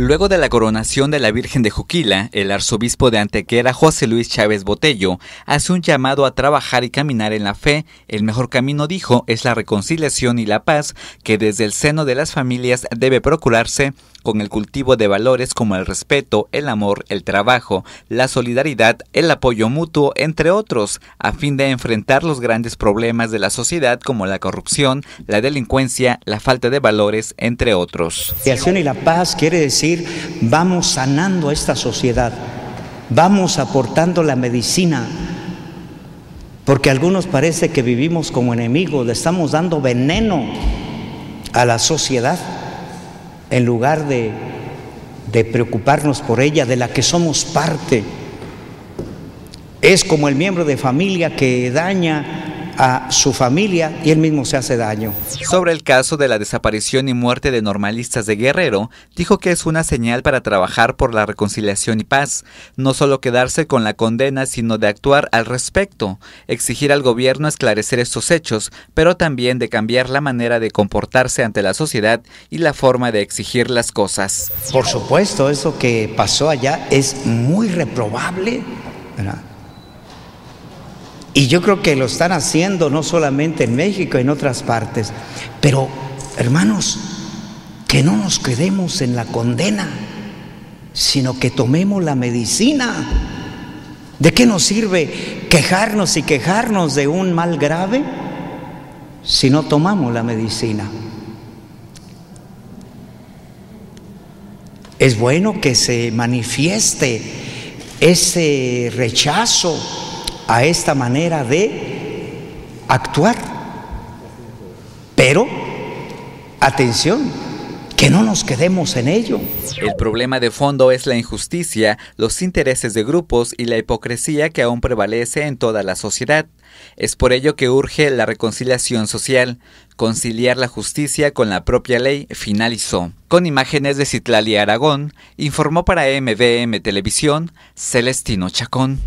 Luego de la coronación de la Virgen de Juquila, el arzobispo de Antequera, José Luis Chávez Botello, hace un llamado a trabajar y caminar en la fe. El mejor camino, dijo, es la reconciliación y la paz, que desde el seno de las familias debe procurarse con el cultivo de valores como el respeto, el amor, el trabajo, la solidaridad, el apoyo mutuo, entre otros, a fin de enfrentar los grandes problemas de la sociedad como la corrupción, la delincuencia, la falta de valores, entre otros. y la paz quiere decir vamos sanando a esta sociedad, vamos aportando la medicina, porque a algunos parece que vivimos como enemigos, le estamos dando veneno a la sociedad en lugar de, preocuparnos por ella, de la que somos parte. Es como el miembro de familia que daña a su familia y él mismo se hace daño. Sobre el caso de la desaparición y muerte de normalistas de Guerrero, dijo que es una señal para trabajar por la reconciliación y paz, no solo quedarse con la condena, sino de actuar al respecto, exigir al gobierno esclarecer estos hechos, pero también de cambiar la manera de comportarse ante la sociedad y la forma de exigir las cosas. Por supuesto, eso que pasó allá es muy reprobable. ¿verdad? Y yo creo que lo están haciendo no solamente en México, en otras partes. Pero, hermanos, que no nos quedemos en la condena, sino que tomemos la medicina. ¿De qué nos sirve quejarnos y quejarnos de un mal grave si no tomamos la medicina? Es bueno que se manifieste ese rechazo a esta manera de actuar. Pero, atención, que no nos quedemos en ello. El problema de fondo es la injusticia, los intereses de grupos y la hipocresía que aún prevalece en toda la sociedad. Es por ello que urge la reconciliación social, conciliar la justicia con la propia ley, finalizó. Con imágenes de Citlali Aragón, informó para MVM Televisión Celestino Chacón.